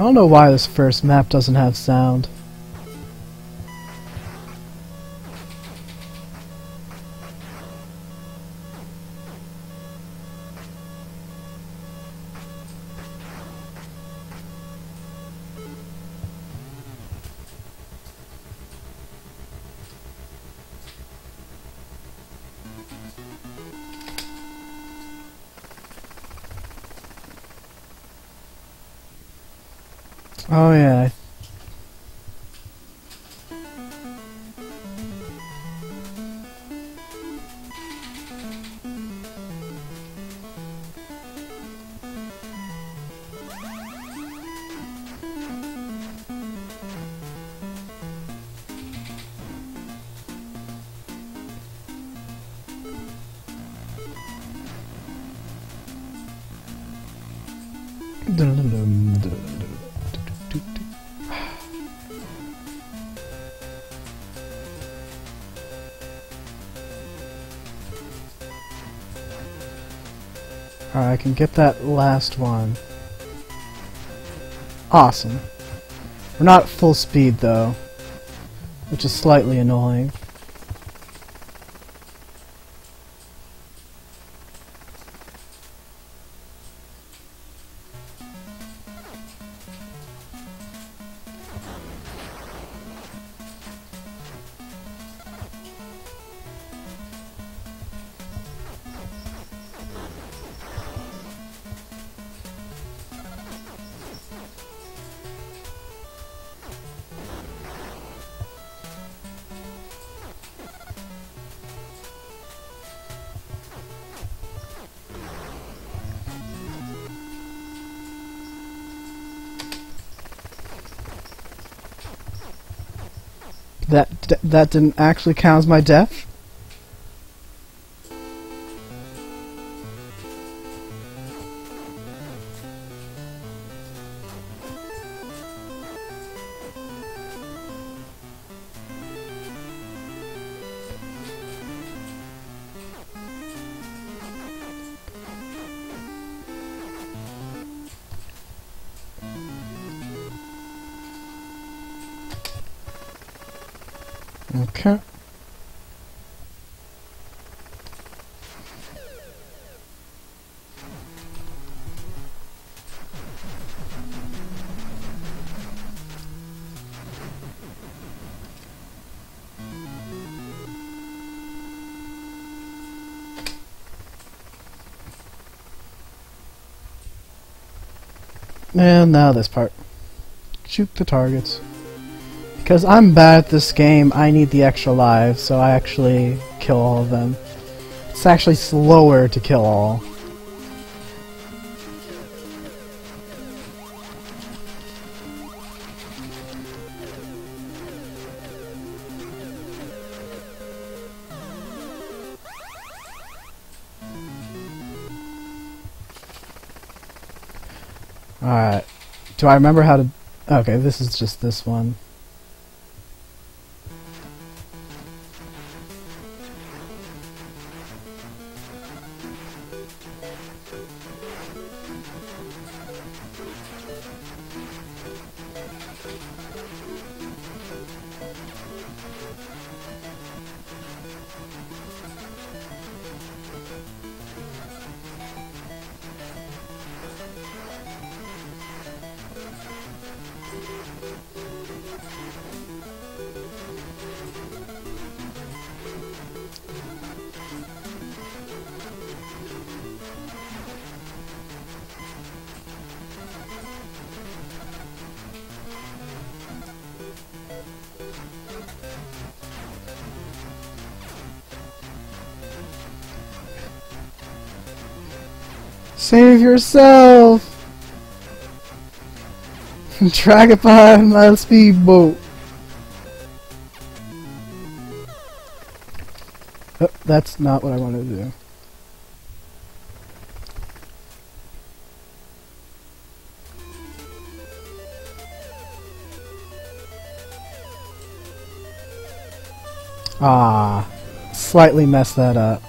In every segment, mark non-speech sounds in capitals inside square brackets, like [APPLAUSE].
I don't know why this first map doesn't have sound. Oh yeah. Alright, I can get that last one. Awesome. We're not full speed though, which is slightly annoying. That that didn't actually count as my death? Okay. And now this part. Shoot the targets. Because I'm bad at this game, I need the extra lives, so I actually kill all of them. It's actually slower to kill all. Alright. Do I remember how to... Okay, this is just this one. Save yourself! [LAUGHS] Dragapod, my speedboat. Oh, that's not what I wanted to do. Ah, slightly messed that up.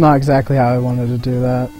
Not exactly how I wanted to do that.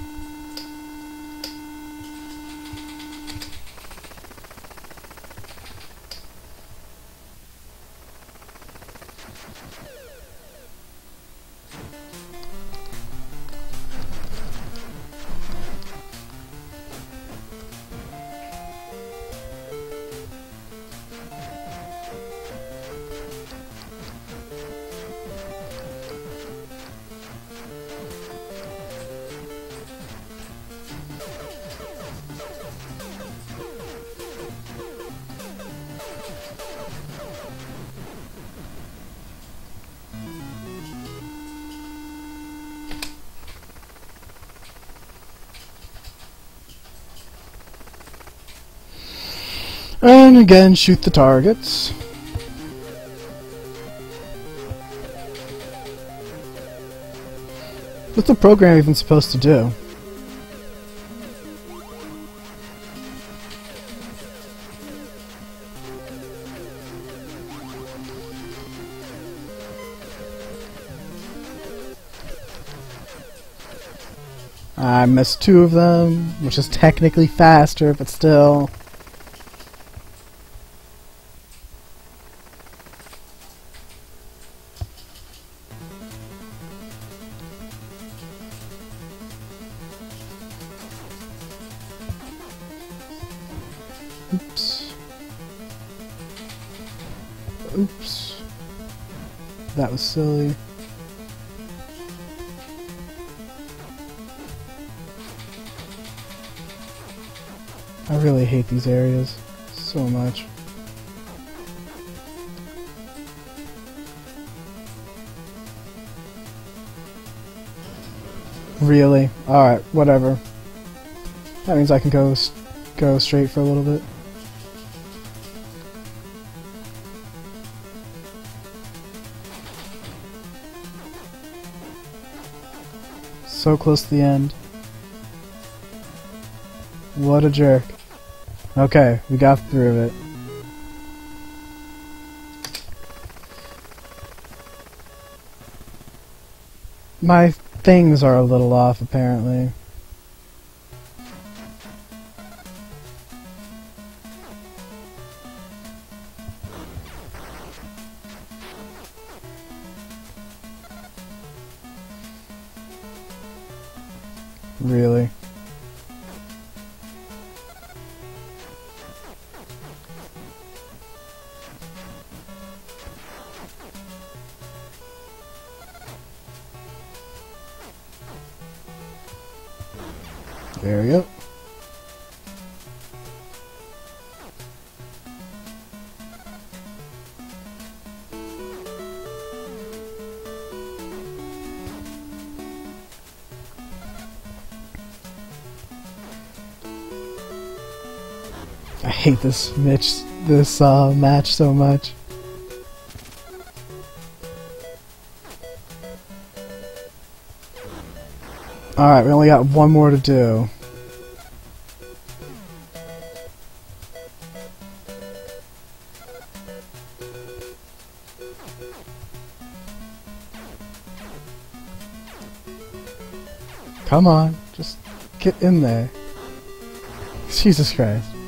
And again, shoot the targets. What's the program even supposed to do? I missed two of them, which is technically faster, but still. Oops. Oops. That was silly. I really hate these areas so much. Really? Alright, whatever. That means I can go go straight for a little bit. So close to the end. What a jerk. Okay, we got through it. My things are a little off, apparently. Really? Hate this Mitch this uh, match so much. Alright, we only got one more to do. Come on, just get in there. Jesus Christ.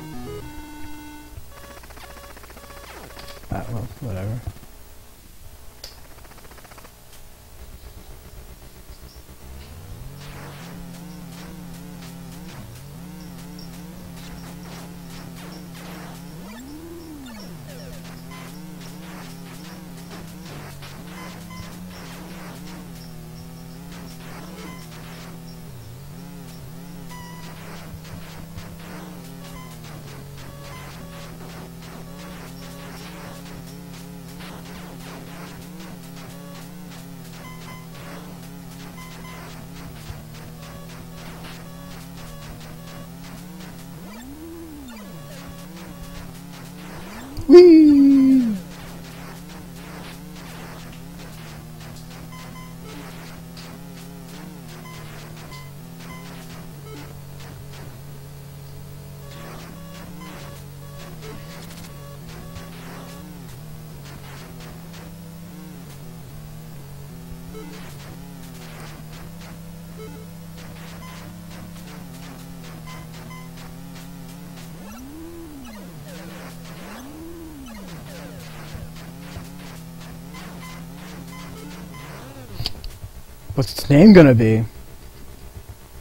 What's its name gonna be?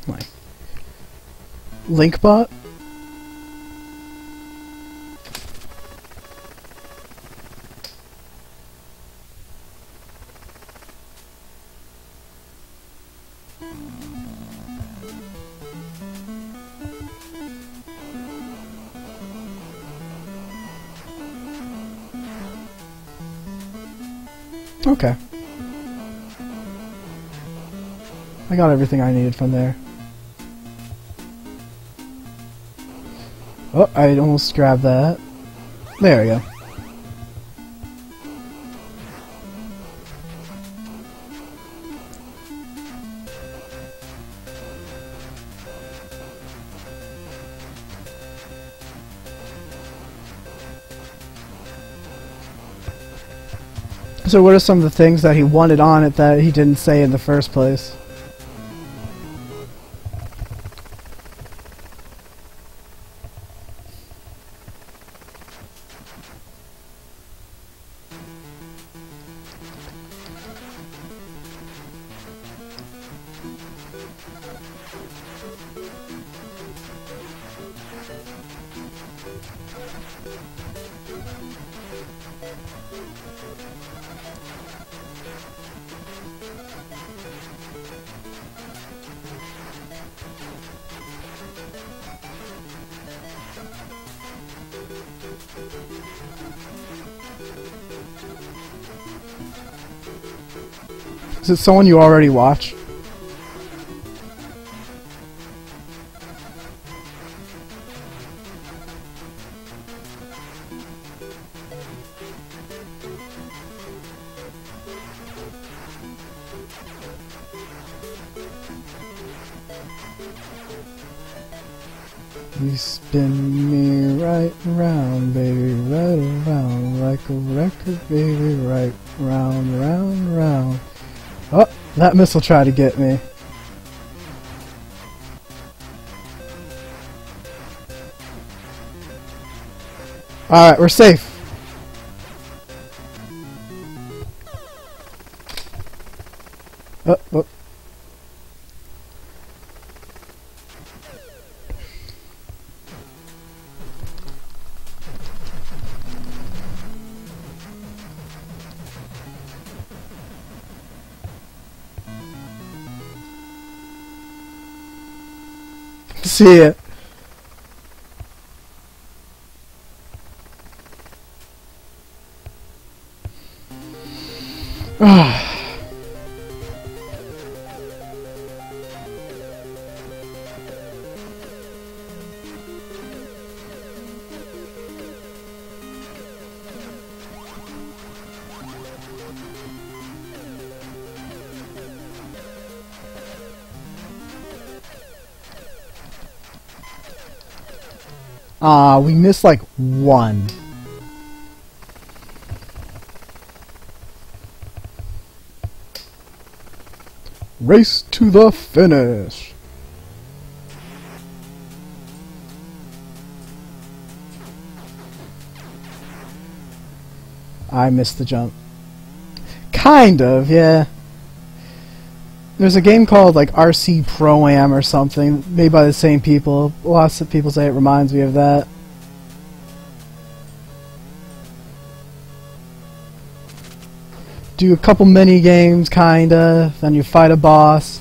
Like Linkbot? Okay. I got everything I needed from there. Oh, I almost grabbed that. There we go. So what are some of the things that he wanted on it that he didn't say in the first place? Is it someone you already watch? You spin me right round, baby, right around like a record, baby, right round, round, round. That missile tried to get me. Alright, we're safe. Oh, oh. See Ah, we missed like one. Race to the finish. I missed the jump. Kind of, yeah. There's a game called like RC Pro Am or something, made by the same people. Lots of people say it reminds me of that. Do a couple mini games, kinda, then you fight a boss.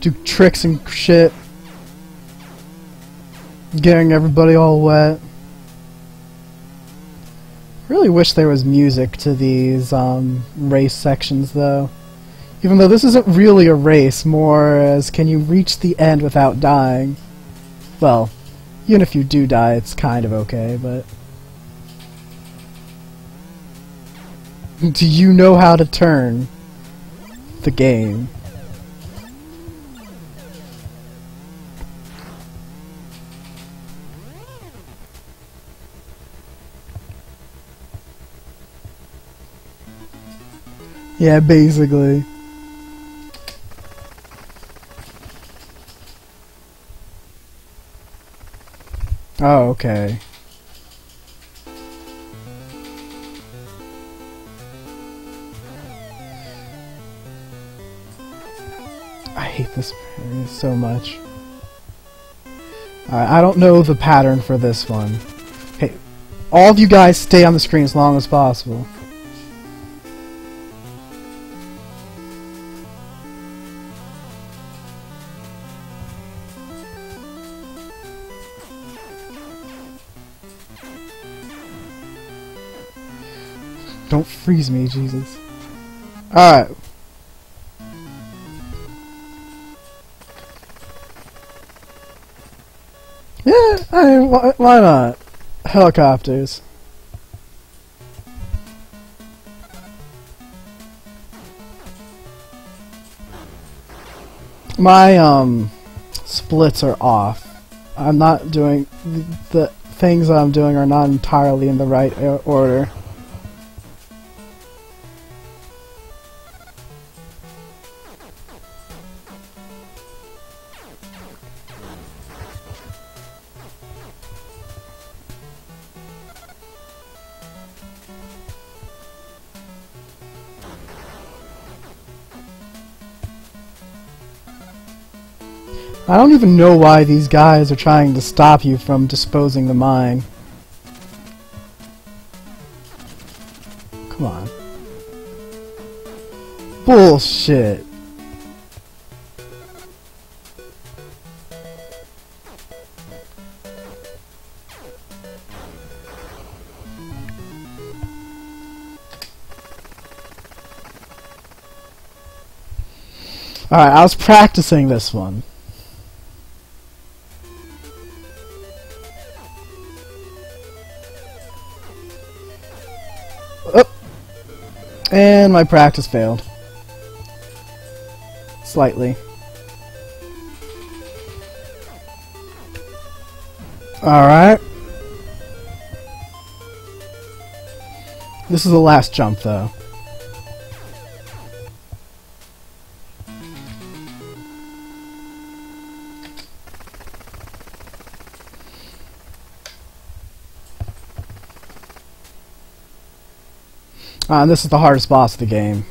Do tricks and shit. Getting everybody all wet. Really wish there was music to these um, race sections though. Even though this isn't really a race, more as can you reach the end without dying. Well, even if you do die, it's kind of okay, but... do you know how to turn the game? Yeah, basically. Oh, okay. I hate this so much. I don't know the pattern for this one. Hey, all of you guys stay on the screen as long as possible. Don't freeze me, Jesus. Alright. Yeah, I mean, why, why not? Helicopters. My, um, splits are off. I'm not doing... The things I'm doing are not entirely in the right order. I don't even know why these guys are trying to stop you from disposing the mine. Come on. Bullshit. Alright, I was practicing this one. And my practice failed. Slightly. Alright. This is the last jump, though. Uh, and this is the hardest boss of the game.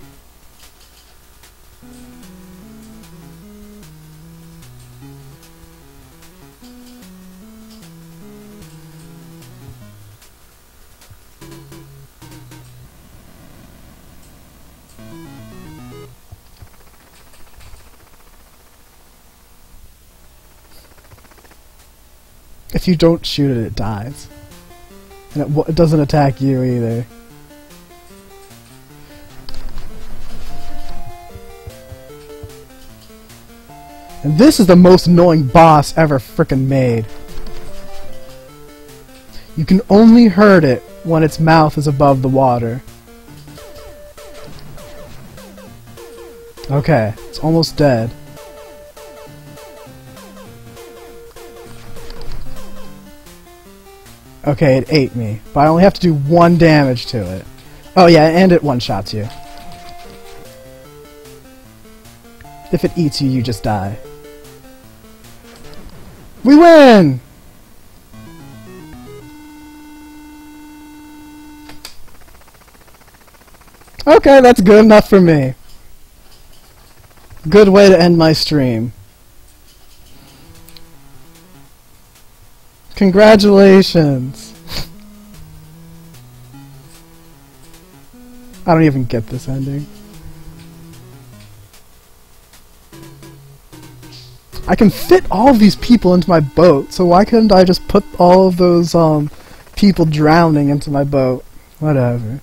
If you don't shoot it, it dies. And it, it doesn't attack you either. And this is the most annoying boss ever frickin' made. You can only hurt it when its mouth is above the water. Okay, it's almost dead. Okay, it ate me, but I only have to do one damage to it. Oh yeah, and it one-shots you. If it eats you, you just die. We win! Okay, that's good enough for me. Good way to end my stream. Congratulations! [LAUGHS] I don't even get this ending. I can fit all of these people into my boat, so why couldn't I just put all of those um, people drowning into my boat? Whatever.